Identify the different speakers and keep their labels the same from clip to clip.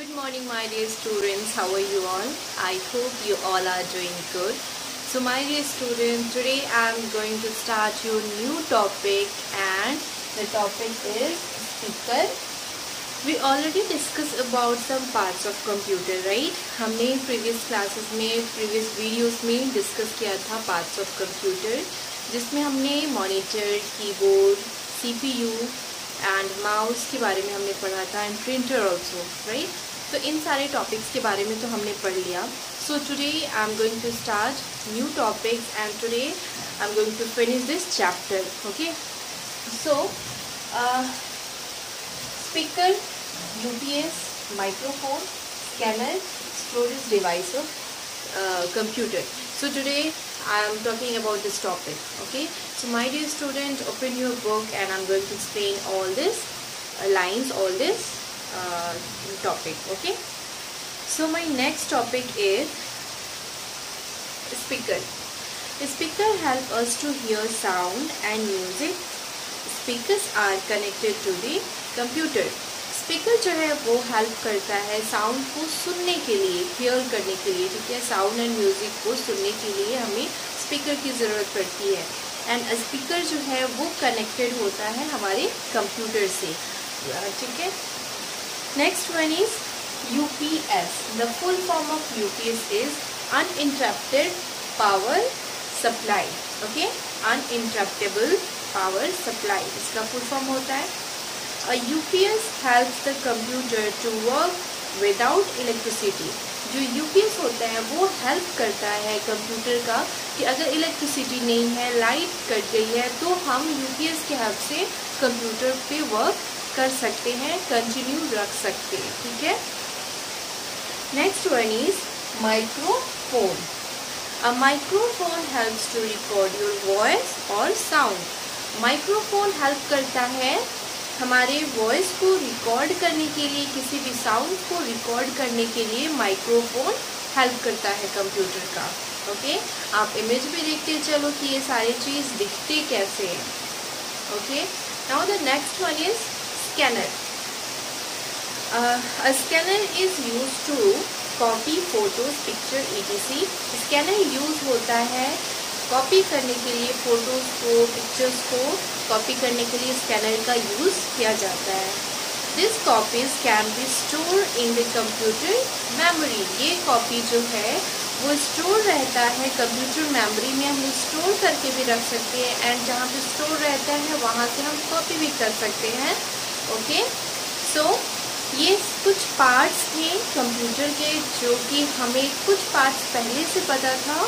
Speaker 1: Good morning, my dear students. How are you all? I hope you all are doing good. So, my dear students, today I am going to start your new topic, and the topic is speaker. We already discussed about some parts of computer, right? हमने previous classes में, previous videos में discuss किया था parts of computer, जिसमें हमने monitor, keyboard, CPU and mouse के बारे में हमने पढ़ा था एंड प्रिंटर ऑल्सो राइट तो इन सारे टॉपिक्स के बारे में तो हमने पढ़ लिया। So today I am going to start new topics and today I am going to finish this chapter okay so speaker UPS microphone scanner storage device of computer so today I am talking about this topic okay? So my dear student open your book and I'm going to explain all this uh, lines all this. Topic okay so my next topic is speaker speaker help us to hear sound and music. Speakers are connected to the computer. Speaker जो है वो help करता है sound को सुनने के लिए hair करने के लिए, ठीक है? साउंड एंड म्यूज़िक को सुनने के लिए हमें स्पीकर की ज़रूरत पड़ती है। एंड स्पीकर जो है वो कनेक्टेड होता है हमारे कंप्यूटर से। ठीक है? P S the full form of U P S is uninterrupted power supply okay uninterruptable power supply इसका फुल फॉर्म होता है। A UPS helps the computer to work without electricity. जो यूपीएस होता है, वो हेल्प करता है कंप्यूटर का कि अगर इलेक्ट्रिसिटी नहीं है लाइट कट गई है तो हम यूपीएस के हेल्प से कंप्यूटर पे वर्क कर सकते हैं कंटिन्यू रख सकते हैं, ठीक है? Next one is microphone a microphone helps to record your voice और साउंड माइक्रोफोन हेल्प करता है हमारे वॉइस को रिकॉर्ड करने के लिए, किसी भी साउंड को रिकॉर्ड करने के लिए माइक्रोफोन हेल्प करता है कंप्यूटर का ओके आप इमेज भी देखते चलो कि ये सारी चीज़ दिखते कैसे हैं okay now the next one is scanner scanner is use to copy photos picture E scanner use होता है कॉपी करने के लिए फ़ोटोज़ को पिक्चर्स को कॉपी करने के लिए स्कैनर का यूज़ किया जाता है। This copies can be store in the computer memory ये कॉपी जो है, वो स्टोर रहता है कंप्यूटर मेमोरी में। हम स्टोर करके भी रख सकते हैं एंड जहाँ पे स्टोर रहता है, वहाँ से हम कॉपी भी कर सकते हैं। ओके? सो ये कुछ पार्ट्स थे कंप्यूटर के जो कि हमें कुछ पार्ट्स पहले से पता था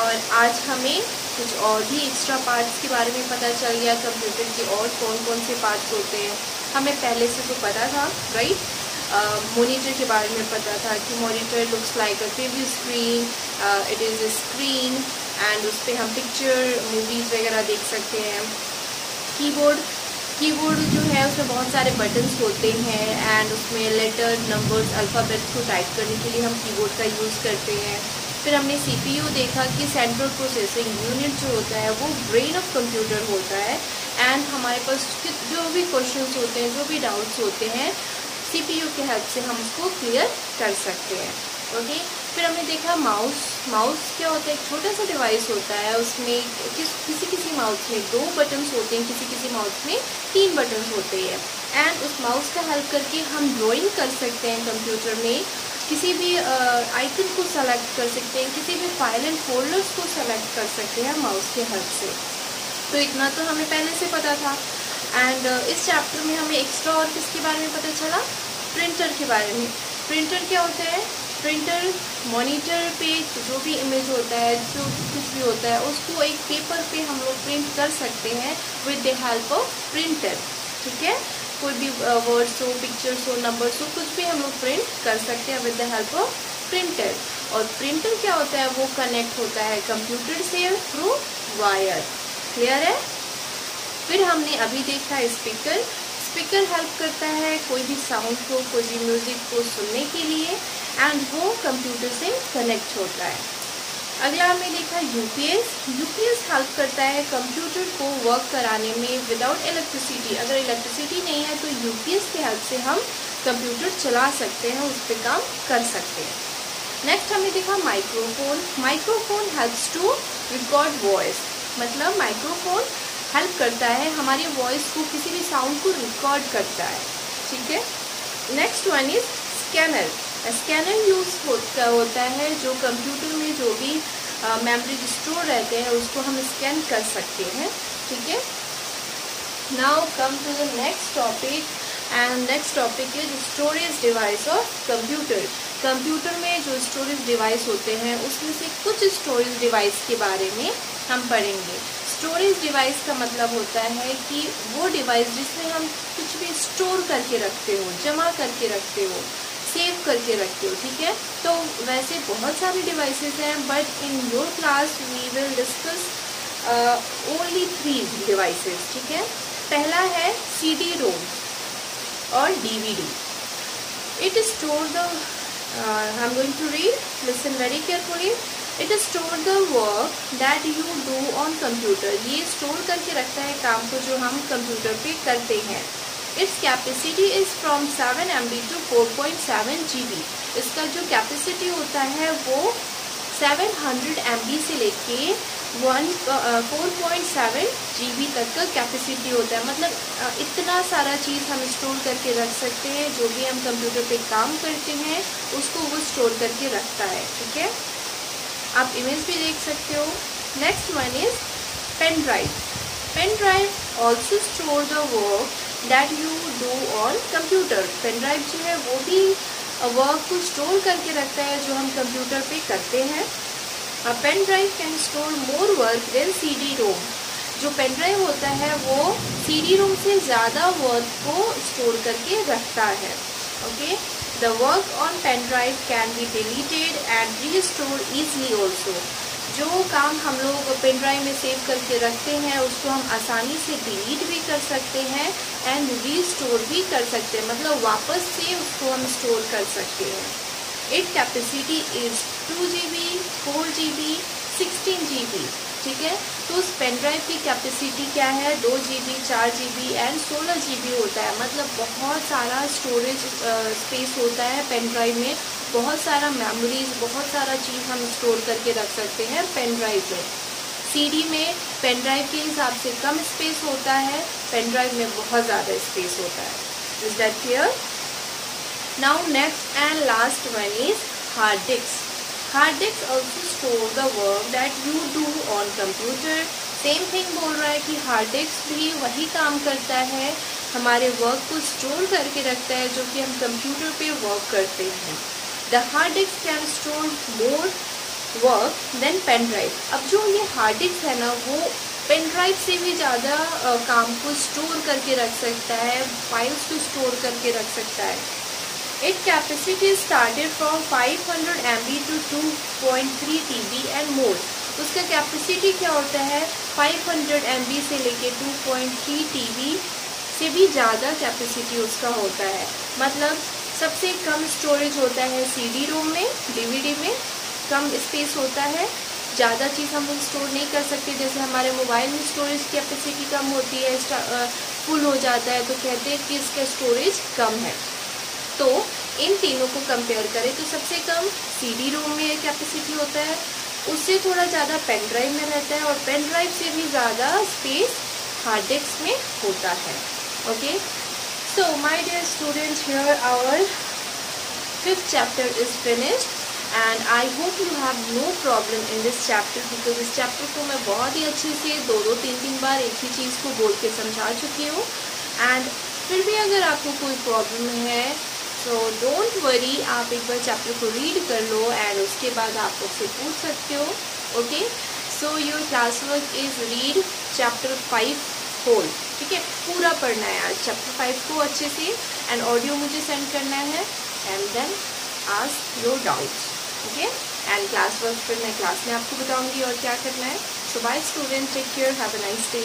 Speaker 1: और आज हमें कुछ और भी एक्स्ट्रा पार्ट्स के बारे में पता चल गया कंप्यूटर के और कौन कौन से पार्ट्स होते हैं। हमें पहले से तो पता था राइट मोनीटर के बारे में पता था कि monitor looks like a TV screen it is a screen and उस पर हम पिक्चर मूवीज़ वगैरह देख सकते हैं। कीबोर्ड कीबोर्ड जो है, उसमें बहुत सारे बटन्स होते हैं एंड उसमें लेटर नंबर्स अल्फ़ाबेट्स को टाइप करने के लिए हम कीबोर्ड का यूज़ करते हैं। फिर हमने सीपीयू देखा कि सेंट्रल प्रोसेसिंग यूनिट जो होता है, वो ब्रेन ऑफ़ कंप्यूटर होता है एंड हमारे पास जो भी क्वेश्चंस होते हैं, जो भी डाउट्स होते हैं सीपीयू के हेल्प से हम उसको क्लियर कर सकते हैं। ओके फिर हमने देखा माउस माउस क्या होता है? एक छोटा सा डिवाइस होता है, उसमें किस किसी किसी माउस में दो बटन्स होते हैं किसी किसी माउस में तीन बटन्स होते हैं। एंड उस माउस का हेल्प करके हम ड्राइंग कर सकते हैं कंप्यूटर में। किसी भी आइकन को सेलेक्ट कर सकते हैं, किसी भी फ़ाइल एंड फोल्डर्स को सेलेक्ट कर सकते हैं माउस के हेल्प से। तो इतना तो हमें पहले से पता था। एंड इस चैप्टर में हमें एक्स्ट्रा और किसके बारे में पता चला? प्रिंटर के बारे में। प्रिंटर क्या होता है? प्रिंटर मॉनिटर पे जो भी इमेज होता है, जो कुछ भी होता है, उसको एक पेपर पे हम लोग प्रिंट कर सकते हैं with the help of printer ठीक है? कोई भी वर्ड्स हो पिक्चर्स हो नंबर्स हो, कुछ भी हम लोग प्रिंट कर सकते हैं with the help of printer और प्रिंटर क्या होता है? वो कनेक्ट होता है कंप्यूटर से थ्रू वायर क्लियर है? फिर हमने अभी देखा स्पीकर स्पीकर हेल्प करता है कोई भी साउंड को, कोई भी म्यूज़िक को सुनने के लिए. एंड वो कंप्यूटर से कनेक्ट होता है। अगला हमने देखा यूपीएस यूपीएस हेल्प करता है कंप्यूटर को वर्क कराने में विदाउट इलेक्ट्रिसिटी अगर इलेक्ट्रिसिटी नहीं है तो यूपीएस के हेल्प से हम कंप्यूटर चला सकते हैं, उस पर काम कर सकते हैं। नेक्स्ट हमने देखा microphone microphone helps to record voice मतलब माइक्रोफोन हेल्प करता है, हमारी वॉइस को किसी भी साउंड को रिकॉर्ड करता है। ठीक है? Next one is scanner scanner use होता है जो कंप्यूटर में जो भी मेमोरी स्टोर रहते हैं, उसको हम स्कैन कर सकते हैं, ठीक है? Now come to the next topic and next topic is storage device of computer computer में जो स्टोरेज डिवाइस होते हैं, उसमें से कुछ स्टोरेज डिवाइस के बारे में हम पढ़ेंगे। स्टोरेज डिवाइस का मतलब होता है कि वो डिवाइस जिसमें हम कुछ भी स्टोर करके रखते हो, जमा करके रखते हो। सेव करके रखते हो, ठीक है? तो वैसे बहुत सारे डिवाइसेस हैं but in your class we will discuss only three devices ठीक है? पहला है सी डी रोम और DVD it store the I am going to read listen very carefully it store the work that you do on computer ये store करके रखता है काम को जो हम कंप्यूटर पे करते हैं। Its capacity is from seven M to four point seven G B इसका जो कैपेसिटी होता है वो सेवन हंड्रेड एम से लेके one four point seven G तक का कैपेसिटी होता है। मतलब uh, इतना सारा चीज़ हम स्टोर करके रख सकते हैं। जो भी हम कंप्यूटर पे काम करते हैं उसको वो स्टोर करके रखता है ठीक है? आप इमेज भी देख सकते हो। Next one is pen drive pen drive also store the work that you do on computer pen drive जो है वो भी वर्क को स्टोर करके रखता है जो हम कंप्यूटर पे करते हैं। Pen drive can store more work than C D ROM जो पेन ड्राइव होता है वो सी डी रोम से ज़्यादा वर्क को स्टोर करके रखता है। Okay the work on pen drive can be deleted and restore easily also जो काम हम लोग पेन ड्राइव में सेव करके रखते हैं, उसको हम आसानी से डिलीट भी कर सकते हैं एंड रीस्टोर भी कर सकते हैं। मतलब वापस से उसको हम स्टोर कर सकते हैं। It capacity is two G B four G B sixteen G B ठीक है? तो उस पेन ड्राइव की कैपेसिटी क्या है? दो जी बी चार जी बी एंड सोलह जी बी होता है। मतलब बहुत सारा स्टोरेज स्पेस होता है पेन ड्राइव में। बहुत सारा मेमोरीज बहुत सारा चीज़ हम स्टोर करके रख सकते हैं पेन ड्राइव में। सीडी में पेन ड्राइव के हिसाब से कम स्पेस होता है पेन ड्राइव में बहुत ज़्यादा स्पेस होता है। Is that clear now next and last one is hard disk hard disk also store the work that you do on computer same thing बोल रहा है कि हार्ड डिस्क भी वही काम करता है, हमारे वर्क को स्टोर करके रखता है, जो कि हम कंप्यूटर पे वर्क करते हैं। The hard disk can store more work than pen drive अब जो ये हार्ड डिस्क है ना, वो पेन ड्राइव से भी ज़्यादा काम को स्टोर करके रख सकता है फाइल्स को स्टोर करके रख सकता है। Its capacity started from 500 MB to 2.3 TB and more. उसका कैपेसिटी क्या होता है? 500 MB से लेके 2.3 TB से भी ज़्यादा कैपेसिटी उसका होता है। मतलब सबसे कम स्टोरेज होता है सीडी रोम में डीवीडी में, कम स्पेस होता है। ज़्यादा चीज़ हम स्टोर नहीं कर सकते, जैसे हमारे मोबाइल में स्टोरेज कैपेसिटी कम होती है फुल हो जाता है तो कहते हैं कि इसका स्टोरेज कम है। तो इन तीनों को कंपेयर करें तो सबसे कम सीडी रोम में कैपेसिटी होता है। उससे थोड़ा ज़्यादा पेन ड्राइव में रहता है और पेन ड्राइव से भी ज़्यादा स्पेस हार्ड डिस्क में होता है। Okay so my dear students here our fifth chapter is finished and I hope you have no problem in this chapter because इस चैप्टर को मैं बहुत ही अच्छे से दो दो तीन तीन बार एक ही चीज़ को बोल के समझा चुकी हूँ एंड फिर भी अगर आपको कोई प्रॉब्लम है सो डोंट वरी आप एक बार चैप्टर को रीड कर लो एंड उसके बाद आप उससे पूछ सकते हो okay so your class work is read chapter five whole ठीक है? पूरा पढ़ना है आज चैप्टर फाइव को अच्छे से एंड ऑडियो मुझे सेंड करना है एंड देन आज योर ठीक है? एंड क्लास वर्क फिर मैं क्लास में आपको बताऊँगी और क्या करना है। So bye student take care have a nice day